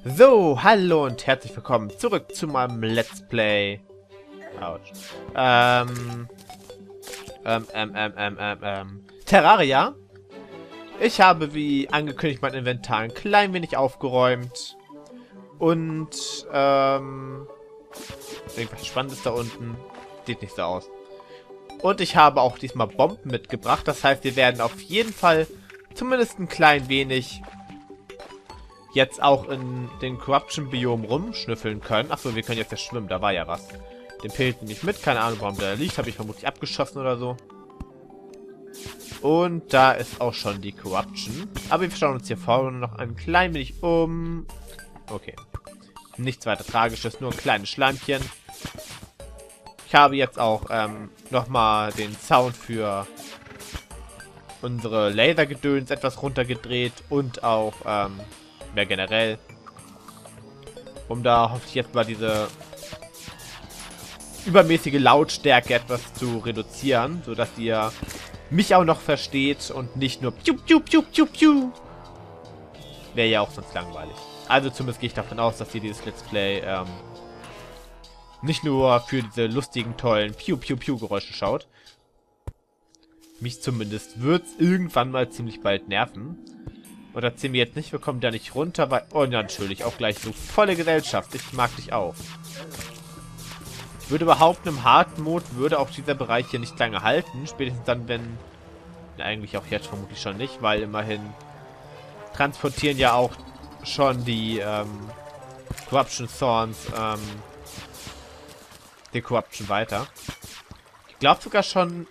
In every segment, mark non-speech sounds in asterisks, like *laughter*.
So, hallo und herzlich willkommen zurück zu meinem Let's Play. Ouch. Ähm, ähm, ähm, ähm, ähm, ähm, ähm, Terraria. Ich habe, wie angekündigt, mein Inventar ein klein wenig aufgeräumt. Und, ähm, irgendwas Spannendes da unten. Sieht nicht so aus. Und ich habe auch diesmal Bomben mitgebracht. Das heißt, wir werden auf jeden Fall zumindest ein klein wenig jetzt auch in den Corruption-Biom rumschnüffeln können. Achso, wir können jetzt ja schwimmen, da war ja was. Den Pilz nehme ich mit, keine Ahnung, warum der liegt. Habe ich vermutlich abgeschossen oder so. Und da ist auch schon die Corruption. Aber wir schauen uns hier vorne noch ein klein wenig um. Okay. Nichts weiter Tragisches, nur ein kleines Schleimchen. Ich habe jetzt auch ähm, nochmal den Sound für unsere Lasergedöns etwas runtergedreht und auch ähm, mehr generell. Um da hoffe ich jetzt mal diese übermäßige Lautstärke etwas zu reduzieren, sodass ihr mich auch noch versteht und nicht nur piu piu piu piu piu. Wäre ja auch sonst langweilig. Also zumindest gehe ich davon aus, dass ihr dieses Let's Play ähm, nicht nur für diese lustigen, tollen piu piu piu Geräusche schaut. Mich zumindest wird es irgendwann mal ziemlich bald nerven. Und erzähl mir jetzt nicht, wir kommen da nicht runter, weil... Oh, natürlich, auch gleich so volle Gesellschaft. Ich mag dich auch. Ich würde behaupten, im Hard Mode würde auch dieser Bereich hier nicht lange halten. Spätestens dann, wenn... Eigentlich auch jetzt vermutlich schon nicht, weil immerhin transportieren ja auch schon die ähm, Corruption Thorns ähm, die Corruption weiter. Ich glaube sogar schon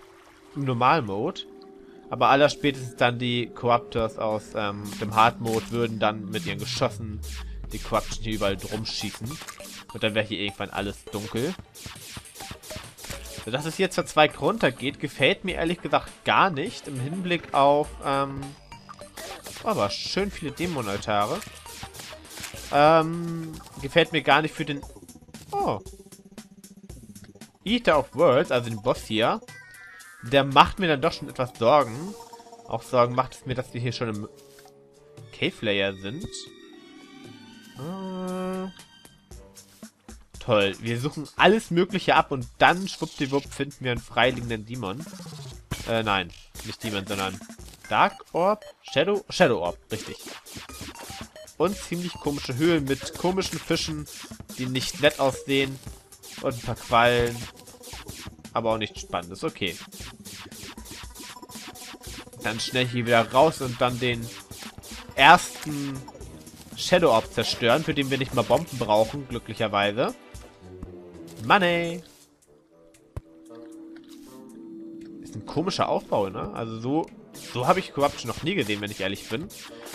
im Normal-Mode. Aber allerspätestens dann die Corruptors aus ähm, dem Hard-Mode würden dann mit ihren Geschossen die Corruption hier überall drum schießen. Und dann wäre hier irgendwann alles dunkel. Dass es jetzt verzweigt runtergeht, gefällt mir ehrlich gesagt gar nicht im Hinblick auf, ähm, oh, aber schön viele Dämonaltare. Ähm, gefällt mir gar nicht für den, oh, Eater of Worlds, also den Boss hier der macht mir dann doch schon etwas Sorgen. Auch Sorgen macht es mir, dass wir hier schon im Cave Layer sind. Äh, toll. Wir suchen alles Mögliche ab und dann schwuppdiwupp finden wir einen freiliegenden Demon. Äh, nein. Nicht Demon, sondern Dark Orb? Shadow? Shadow Orb, richtig. Und ziemlich komische Höhlen mit komischen Fischen, die nicht nett aussehen. Und ein paar Quallen. Aber auch nichts Spannendes. Okay. Dann schnell hier wieder raus und dann den ersten Shadow Orb zerstören, für den wir nicht mal Bomben brauchen, glücklicherweise. Money! Ist ein komischer Aufbau, ne? Also so, so habe ich Corruption noch nie gesehen, wenn ich ehrlich bin.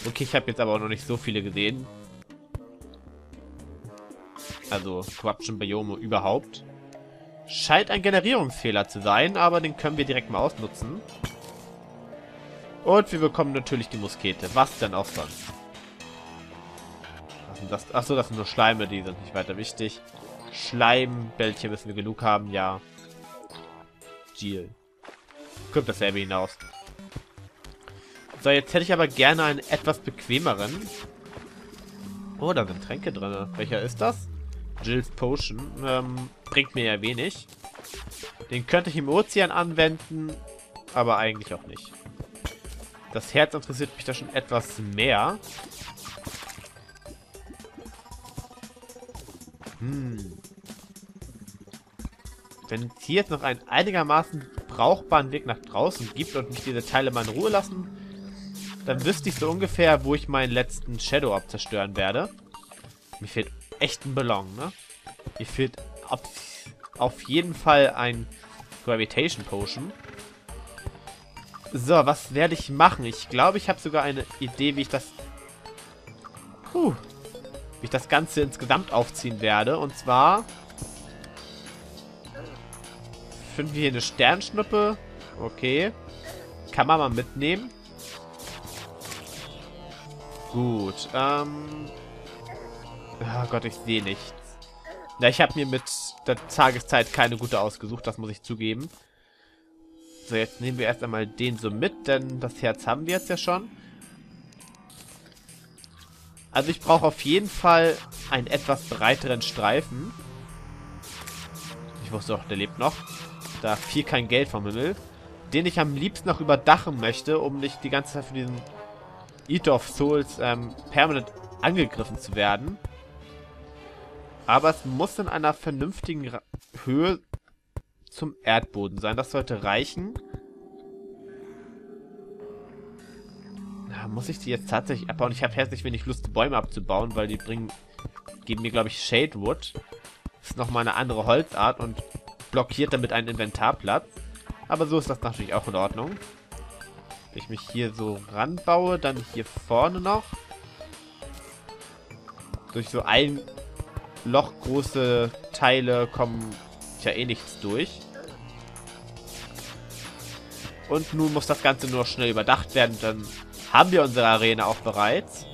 Okay, ich habe jetzt aber auch noch nicht so viele gesehen. Also Corruption Biome überhaupt. Scheint ein Generierungsfehler zu sein, aber den können wir direkt mal ausnutzen. Und wir bekommen natürlich die Muskete. Was denn auch sonst? Was sind das? Achso, das sind nur Schleime, die sind nicht weiter wichtig. Schleimbällchen müssen wir genug haben, ja. Jill. Kommt dasselbe hinaus. So, jetzt hätte ich aber gerne einen etwas bequemeren. Oh, da sind Tränke drin. Welcher ist das? Jill's Potion. Ähm, bringt mir ja wenig. Den könnte ich im Ozean anwenden, aber eigentlich auch nicht. Das Herz interessiert mich da schon etwas mehr. Hm. Wenn es hier jetzt noch einen einigermaßen brauchbaren Weg nach draußen gibt und mich diese Teile mal in Ruhe lassen, dann wüsste ich so ungefähr, wo ich meinen letzten Shadow Orb zerstören werde. Mir fehlt echt ein Ballon, ne? Mir fehlt auf, auf jeden Fall ein Gravitation Potion. So, was werde ich machen? Ich glaube, ich habe sogar eine Idee, wie ich das... Puh. Wie ich das Ganze insgesamt aufziehen werde. Und zwar... Finden wir hier eine Sternschnuppe. Okay. Kann man mal mitnehmen. Gut. Ähm... Oh Gott, ich sehe nichts. Na, ich habe mir mit der Tageszeit keine gute ausgesucht, das muss ich zugeben. So, jetzt nehmen wir erst einmal den so mit, denn das Herz haben wir jetzt ja schon. Also ich brauche auf jeden Fall einen etwas breiteren Streifen. Ich wusste doch, der lebt noch. Da fiel kein Geld vom Himmel. Den ich am liebsten noch überdachen möchte, um nicht die ganze Zeit von diesen Eater of Souls ähm, permanent angegriffen zu werden. Aber es muss in einer vernünftigen Ra Höhe zum Erdboden sein. Das sollte reichen. Na, muss ich die jetzt tatsächlich abbauen? Ich habe herzlich wenig Lust, Bäume abzubauen, weil die bringen, geben mir, glaube ich, Shadewood. Ist nochmal eine andere Holzart und blockiert damit einen Inventarplatz. Aber so ist das natürlich auch in Ordnung. Wenn ich mich hier so ranbaue, dann hier vorne noch. Durch so ein Loch große Teile kommen ja eh nichts durch. Und nun muss das Ganze nur schnell überdacht werden. Dann haben wir unsere Arena auch bereits.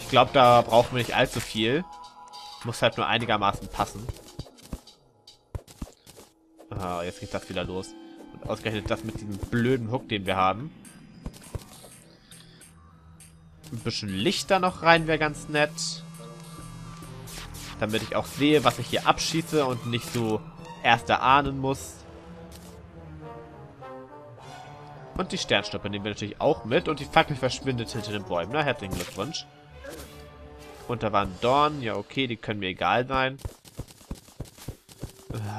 Ich glaube, da brauchen wir nicht allzu viel. Muss halt nur einigermaßen passen. Ah, jetzt geht das wieder los. Und ausgerechnet das mit diesem blöden Hook, den wir haben. Ein bisschen Licht da noch rein wäre ganz nett. Damit ich auch sehe, was ich hier abschieße und nicht so erst erahnen muss. Und die Sternschnuppe nehmen wir natürlich auch mit. Und die Fackel verschwindet hinter den Bäumen. Na, herzlichen Glückwunsch. Und da waren Dorn. Ja, okay, die können mir egal sein.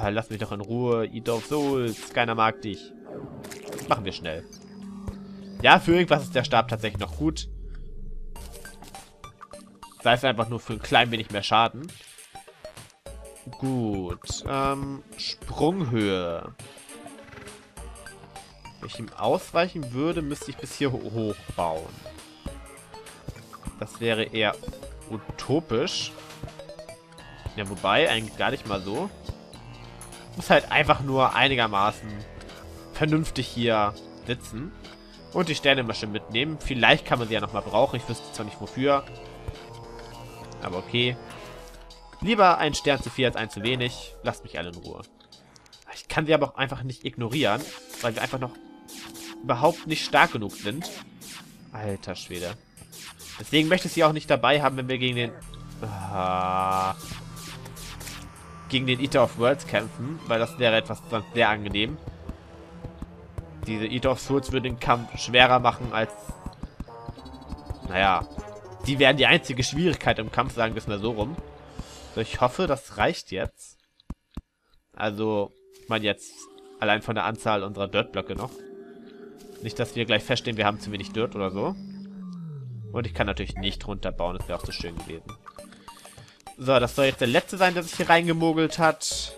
Äh, lass mich doch in Ruhe. Eat of Souls. Keiner mag dich. Machen wir schnell. Ja, für irgendwas ist der Stab tatsächlich noch gut. Sei es einfach nur für ein klein wenig mehr Schaden. Gut. Ähm, Sprunghöhe. Wenn ich ihm ausweichen würde, müsste ich bis hier hoch bauen. Das wäre eher utopisch. Ja, wobei, eigentlich gar nicht mal so. Muss halt einfach nur einigermaßen vernünftig hier sitzen. Und die Sternenmaschine mitnehmen. Vielleicht kann man sie ja nochmal brauchen. Ich wüsste zwar nicht wofür. Aber okay. Lieber ein Stern zu viel als ein zu wenig. Lasst mich alle in Ruhe. Ich kann sie aber auch einfach nicht ignorieren, weil wir einfach noch überhaupt nicht stark genug sind. Alter Schwede. Deswegen möchte ich sie auch nicht dabei haben, wenn wir gegen den... Ah, gegen den Eater of Worlds kämpfen, weil das wäre etwas sehr angenehm. Diese Eater of Swords würde den Kampf schwerer machen als... Naja, die wären die einzige Schwierigkeit im Kampf, sagen wir es mal so rum. So, ich hoffe, das reicht jetzt. Also, ich meine jetzt allein von der Anzahl unserer Dirtblöcke noch. Nicht, dass wir gleich feststehen, wir haben zu wenig Dirt oder so. Und ich kann natürlich nicht runterbauen, das wäre auch so schön gewesen. So, das soll jetzt der letzte sein, der sich hier reingemogelt hat.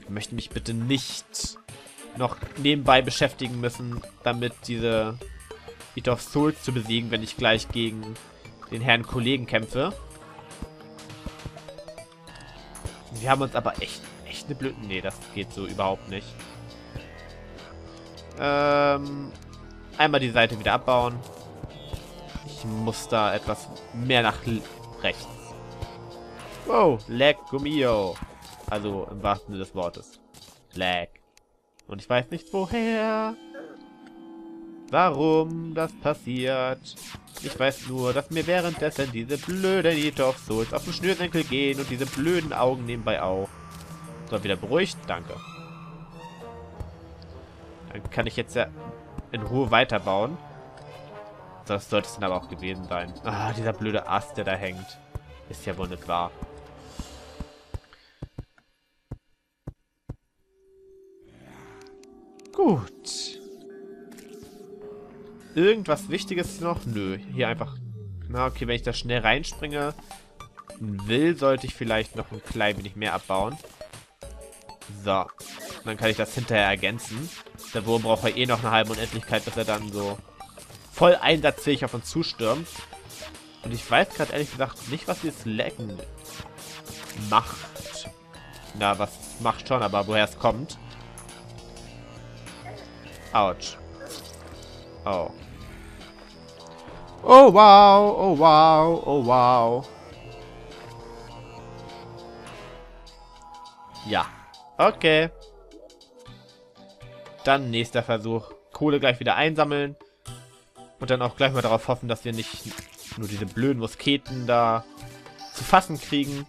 Ich möchte mich bitte nicht noch nebenbei beschäftigen müssen, damit diese Eat of Souls zu besiegen, wenn ich gleich gegen den Herrn Kollegen kämpfe. Wir haben uns aber echt, echt eine blöde... Nee, das geht so überhaupt nicht. Ähm, einmal die Seite wieder abbauen. Ich muss da etwas mehr nach rechts. Wow, lag Gummio. Also im wahrsten Sinne des Wortes. Lag. Und ich weiß nicht woher. Warum das passiert. Ich weiß nur, dass mir währenddessen diese blöden Eater Souls auf den Schnürsenkel gehen und diese blöden Augen nebenbei auch. So, wieder beruhigt. Danke. Dann kann ich jetzt ja in Ruhe weiterbauen. Das sollte es dann aber auch gewesen sein. Ah, dieser blöde Ast, der da hängt. Ist ja wohl nicht wahr. Gut. Irgendwas Wichtiges noch? Nö. Hier einfach... Na, okay, wenn ich da schnell reinspringe will, sollte ich vielleicht noch ein klein wenig mehr abbauen. So. Dann kann ich das hinterher ergänzen. Der Wurm braucht ja eh noch eine halbe Unendlichkeit, bis er dann so voll einsatzfähig auf uns zustürmt. Und ich weiß gerade ehrlich gesagt nicht, was dieses Lecken macht. Na, was macht schon, aber woher es kommt. Autsch. Oh. Oh wow, oh wow, oh wow. Ja. Okay. Dann nächster Versuch. Kohle gleich wieder einsammeln. Und dann auch gleich mal darauf hoffen, dass wir nicht nur diese blöden Musketen da zu fassen kriegen.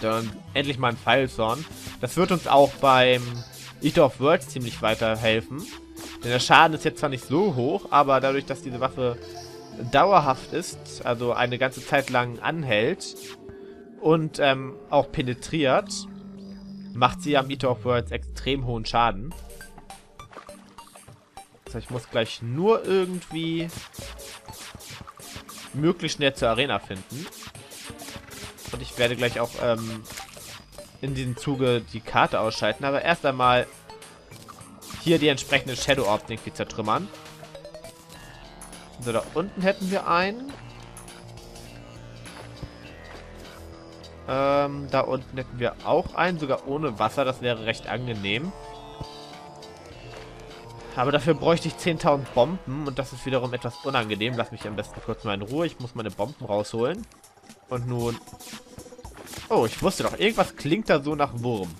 Dann endlich mal ein Pfeilzorn. Das wird uns auch beim Eater of Worlds ziemlich weiterhelfen. Denn der Schaden ist jetzt zwar nicht so hoch, aber dadurch, dass diese Waffe dauerhaft ist, also eine ganze Zeit lang anhält und ähm, auch penetriert, macht sie am Eater of Worlds extrem hohen Schaden. Heißt, ich muss gleich nur irgendwie möglichst schnell zur Arena finden. Und ich werde gleich auch ähm, in diesem Zuge die Karte ausschalten. Aber erst einmal hier die entsprechende Shadow Orb irgendwie zertrümmern. So, da unten hätten wir einen. Ähm, da unten hätten wir auch einen, sogar ohne Wasser. Das wäre recht angenehm. Aber dafür bräuchte ich 10.000 Bomben und das ist wiederum etwas unangenehm. Lass mich am besten kurz mal in Ruhe. Ich muss meine Bomben rausholen. Und nun... Oh, ich wusste doch, irgendwas klingt da so nach Wurm.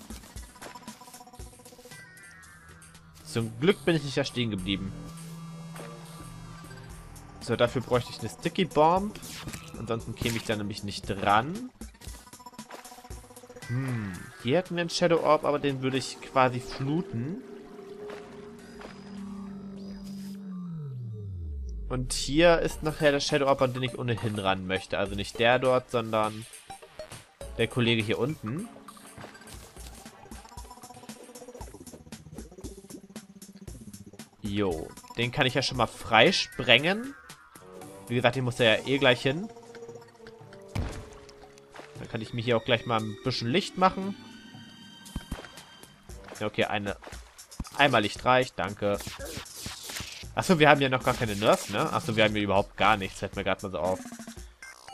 Zum Glück bin ich nicht da stehen geblieben. So, dafür bräuchte ich eine Sticky Bomb. Ansonsten käme ich da nämlich nicht dran. Hm, hier hätten wir einen Shadow Orb, aber den würde ich quasi fluten. Und hier ist nachher der Shadow Orb, an den ich ohnehin ran möchte. Also nicht der dort, sondern der Kollege hier unten. Jo, den kann ich ja schon mal freisprengen. Wie gesagt, den muss er ja eh gleich hin. Dann kann ich mir hier auch gleich mal ein bisschen Licht machen. Ja, okay, eine... Einmal Licht reicht, danke. Achso, wir haben ja noch gar keine Nerfs, ne? Achso, wir haben ja überhaupt gar nichts. Fällt mir gerade mal so auf.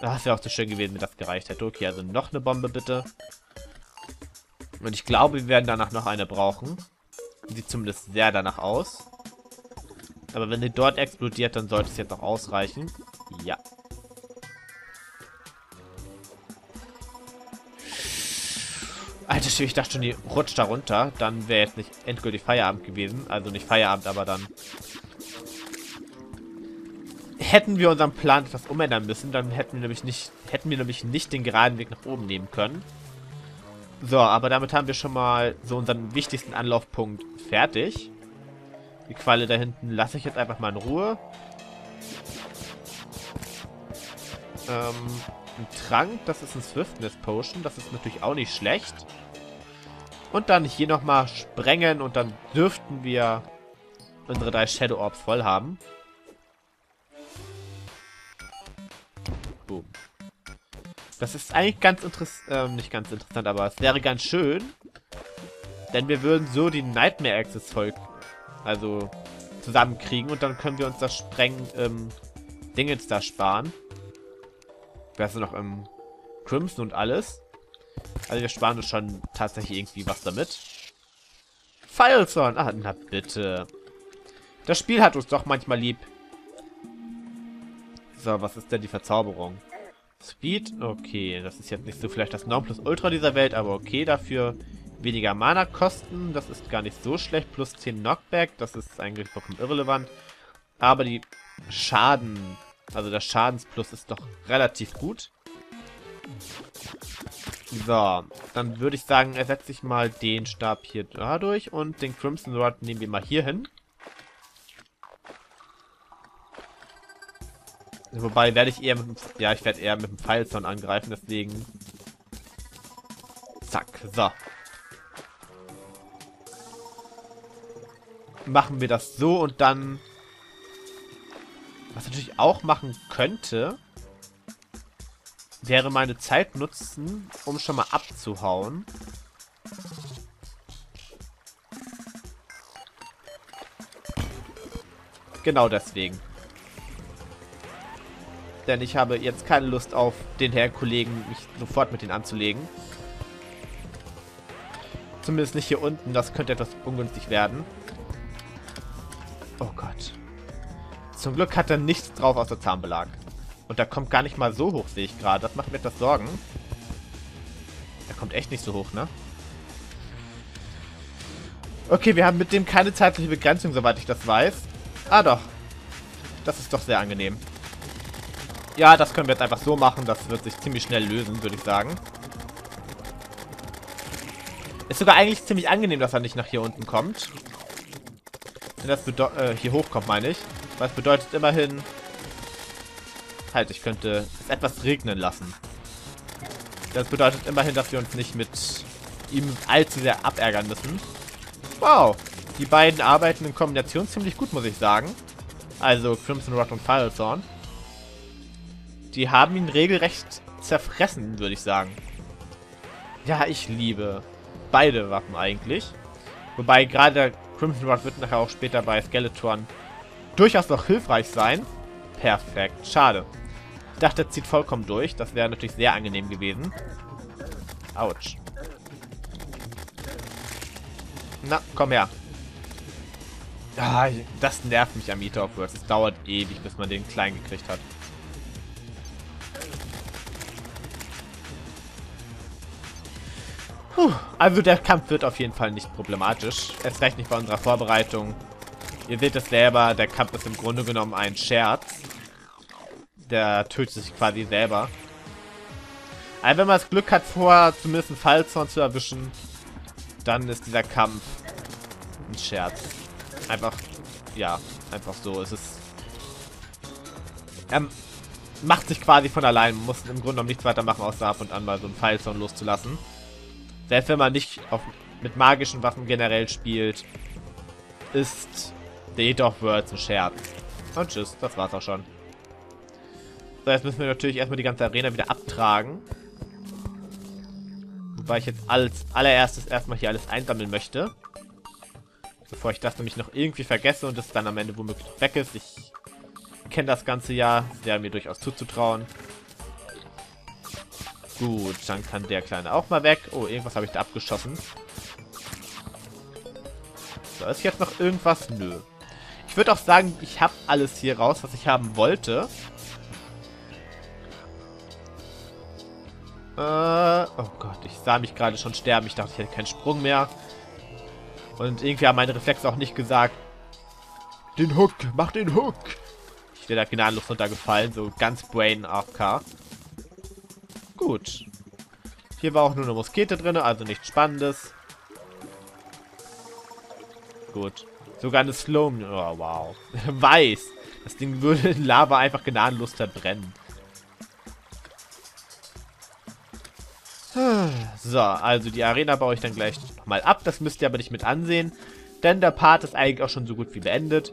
Das wäre auch zu schön gewesen, wenn das gereicht hätte. Okay, also noch eine Bombe bitte. Und ich glaube, wir werden danach noch eine brauchen. Sieht zumindest sehr danach aus. Aber wenn die dort explodiert, dann sollte es jetzt auch ausreichen. Ja. Alter Schwede, ich dachte schon, die rutscht da runter. Dann wäre jetzt nicht endgültig Feierabend gewesen. Also nicht Feierabend, aber dann... Hätten wir unseren Plan etwas umändern müssen, dann hätten wir nämlich nicht, hätten wir nämlich nicht den geraden Weg nach oben nehmen können. So, aber damit haben wir schon mal so unseren wichtigsten Anlaufpunkt fertig. Die Qualle da hinten lasse ich jetzt einfach mal in Ruhe. Ähm, ein Trank, das ist ein Swiftness Potion. Das ist natürlich auch nicht schlecht. Und dann hier nochmal sprengen und dann dürften wir unsere drei Shadow Orbs voll haben. Boom. Das ist eigentlich ganz interessant, ähm, nicht ganz interessant, aber es wäre ganz schön, denn wir würden so die Nightmare Access voll also zusammenkriegen und dann können wir uns das Sprengen ähm, Dingens da sparen. Ist noch im Crimson und alles? Also wir sparen uns schon tatsächlich irgendwie was damit. Fileson! Ah, na bitte. Das Spiel hat uns doch manchmal lieb. So, was ist denn die Verzauberung? Speed? Okay, das ist jetzt nicht so vielleicht das Nonplusultra dieser Welt, aber okay, dafür weniger Mana kosten. Das ist gar nicht so schlecht. Plus 10 Knockback. Das ist eigentlich vollkommen irrelevant. Aber die Schaden, also der Schadensplus ist doch relativ gut. So, dann würde ich sagen, ersetze ich mal den Stab hier dadurch und den Crimson Rod nehmen wir mal hier hin. Wobei werde ich eher mit dem, ja, ich werde eher mit dem Pfeilzorn angreifen, deswegen zack, so. Machen wir das so und dann... Was ich natürlich auch machen könnte, wäre meine Zeit nutzen, um schon mal abzuhauen. Genau deswegen. Denn ich habe jetzt keine Lust auf den Herrn Kollegen, mich sofort mit denen anzulegen. Zumindest nicht hier unten, das könnte etwas ungünstig werden. Zum Glück hat er nichts drauf außer Zahnbelag. Und der kommt gar nicht mal so hoch, sehe ich gerade. Das macht mir etwas Sorgen. Der kommt echt nicht so hoch, ne? Okay, wir haben mit dem keine zeitliche Begrenzung, soweit ich das weiß. Ah, doch. Das ist doch sehr angenehm. Ja, das können wir jetzt einfach so machen. Das wird sich ziemlich schnell lösen, würde ich sagen. Ist sogar eigentlich ziemlich angenehm, dass er nicht nach hier unten kommt. Wenn das äh, hier hochkommt, meine ich. Was bedeutet immerhin... Halt, ich könnte es etwas regnen lassen. Das bedeutet immerhin, dass wir uns nicht mit ihm allzu sehr abärgern müssen. Wow, die beiden arbeiten in Kombination ziemlich gut, muss ich sagen. Also Crimson Rod und Firethorn. Die haben ihn regelrecht zerfressen, würde ich sagen. Ja, ich liebe beide Waffen eigentlich. Wobei gerade Crimson Rod wird nachher auch später bei Skeleton durchaus noch hilfreich sein. Perfekt. Schade. Ich dachte, er zieht vollkommen durch. Das wäre natürlich sehr angenehm gewesen. Autsch. Na, komm her. Ah, das nervt mich am Eater of Words. Es dauert ewig, bis man den klein gekriegt hat. Puh, also der Kampf wird auf jeden Fall nicht problematisch. Es reicht nicht bei unserer Vorbereitung. Ihr seht es selber, der Kampf ist im Grunde genommen ein Scherz. Der tötet sich quasi selber. Aber wenn man das Glück hat, vorher zumindest einen Fallzorn zu erwischen, dann ist dieser Kampf ein Scherz. Einfach, ja, einfach so. Es ist... Er macht sich quasi von allein. Man muss im Grunde genommen nichts weiter machen, außer ab und an mal so einen Pfeilzorn loszulassen. Selbst wenn man nicht auf, mit magischen Waffen generell spielt, ist Eight of Worlds ein Scherz. Und tschüss, das war's auch schon. So, jetzt müssen wir natürlich erstmal die ganze Arena wieder abtragen. Wobei ich jetzt als allererstes erstmal hier alles einsammeln möchte. Bevor ich das nämlich noch irgendwie vergesse und es dann am Ende womöglich weg ist. Ich kenne das ganze ja, wäre mir durchaus zuzutrauen. Gut, dann kann der Kleine auch mal weg. Oh, irgendwas habe ich da abgeschossen. So, ist jetzt noch irgendwas? Nö. Ich würde auch sagen, ich habe alles hier raus, was ich haben wollte. Äh, oh Gott, ich sah mich gerade schon sterben. Ich dachte, ich hätte keinen Sprung mehr. Und irgendwie haben meine Reflexe auch nicht gesagt, den Hook, mach den Hook. Ich wäre da gnadenlos runtergefallen, so ganz Brain AFK. Gut. Hier war auch nur eine Muskete drin, also nichts Spannendes. Gut. Sogar eine Slow... Oh, wow. *laughs* Weiß. Das Ding würde in Lava einfach gnadenlos verbrennen. So, also die Arena baue ich dann gleich nochmal ab. Das müsst ihr aber nicht mit ansehen. Denn der Part ist eigentlich auch schon so gut wie beendet.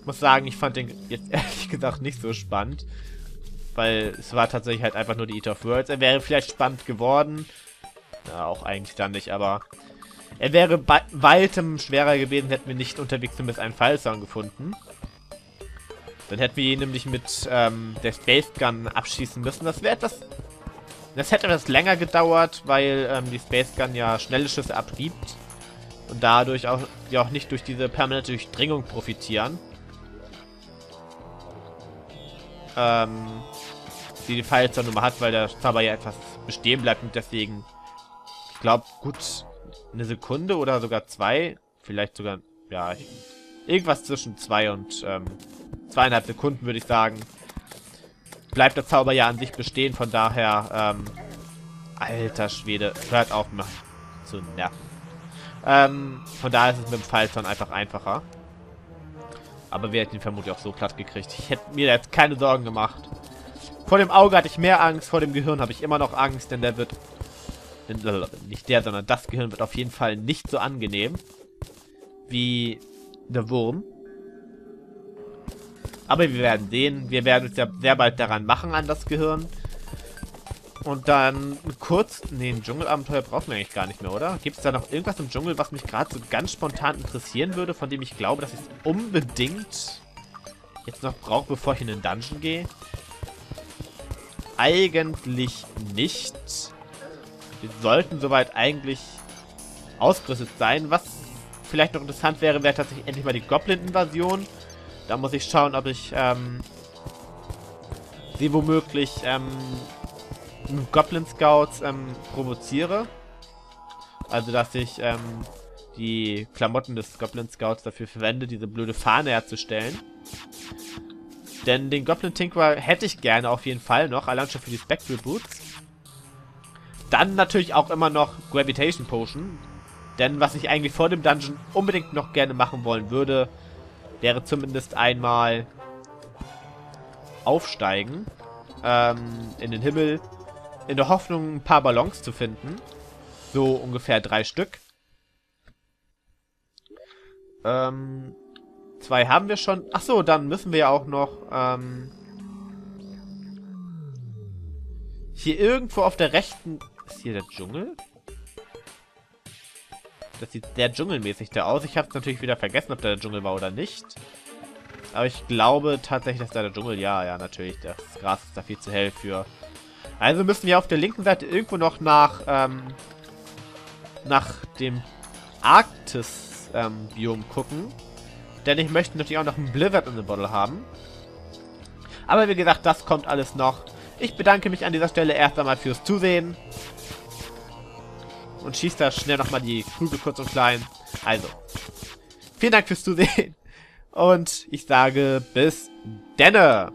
Ich muss sagen, ich fand den jetzt *laughs* ehrlich gesagt nicht so spannend. Weil es war tatsächlich halt einfach nur die Eat of Worlds. Er wäre vielleicht spannend geworden. Ja, auch eigentlich dann nicht, aber... Er wäre bei weitem schwerer gewesen, hätten wir nicht unterwegs zumindest einen Fallsong gefunden. Dann hätten wir ihn nämlich mit ähm, der Space Gun abschießen müssen. Das wäre etwas... Das hätte etwas länger gedauert, weil ähm, die Space Gun ja schnelle Schüsse abgibt. Und dadurch auch, die auch nicht durch diese permanente Durchdringung profitieren. Ähm, die die Pfeilzahnummer hat, weil der Zauber ja etwas bestehen bleibt und deswegen, ich glaube, gut eine Sekunde oder sogar zwei, vielleicht sogar, ja, irgendwas zwischen zwei und ähm, zweieinhalb Sekunden, würde ich sagen, bleibt der Zauber ja an sich bestehen, von daher, ähm, alter Schwede, hört auf, mal zu nerven. Ähm, von daher ist es mit dem Pfeilzorn einfach einfacher. Aber wir hätten ihn vermutlich auch so platt gekriegt. Ich hätte mir jetzt keine Sorgen gemacht. Vor dem Auge hatte ich mehr Angst, vor dem Gehirn habe ich immer noch Angst, denn der wird... Nicht der, sondern das Gehirn wird auf jeden Fall nicht so angenehm wie der Wurm. Aber wir werden sehen. Wir werden uns ja sehr bald daran machen, an das Gehirn. Und dann kurz... Nee, ein Dschungelabenteuer brauchen wir eigentlich gar nicht mehr, oder? Gibt es da noch irgendwas im Dschungel, was mich gerade so ganz spontan interessieren würde, von dem ich glaube, dass ich es unbedingt jetzt noch brauche, bevor ich in den Dungeon gehe? eigentlich nicht. Wir sollten soweit eigentlich ausgerüstet sein. Was vielleicht noch interessant wäre, wäre tatsächlich endlich mal die Goblin-Invasion. Da muss ich schauen, ob ich ähm, sie womöglich ähm, Goblin Scouts ähm, provoziere. Also, dass ich ähm, die Klamotten des Goblin Scouts dafür verwende, diese blöde Fahne herzustellen. Denn den Goblin Tinkerer hätte ich gerne auf jeden Fall noch, allein schon für die Spectral Boots. Dann natürlich auch immer noch Gravitation Potion. Denn was ich eigentlich vor dem Dungeon unbedingt noch gerne machen wollen würde, wäre zumindest einmal aufsteigen ähm, in den Himmel, in der Hoffnung, ein paar Ballons zu finden. So ungefähr drei Stück. Ähm, zwei haben wir schon. Ach so, dann müssen wir ja auch noch ähm, hier irgendwo auf der rechten... Ist hier der Dschungel? Das sieht sehr dschungelmäßig da aus. Ich habe es natürlich wieder vergessen, ob da der Dschungel war oder nicht. Aber ich glaube tatsächlich, dass da der Dschungel... Ja, ja, natürlich. Das Gras ist da viel zu hell für. Also müssen wir auf der linken Seite irgendwo noch nach... Ähm, nach dem Arktis-Biom ähm, gucken. Denn ich möchte natürlich auch noch einen Blizzard in der Bottle haben. Aber wie gesagt, das kommt alles noch. Ich bedanke mich an dieser Stelle erst einmal fürs Zusehen. Und schießt da schnell nochmal die Kugel kurz und klein. Also, vielen Dank fürs Zusehen. Und ich sage bis denne.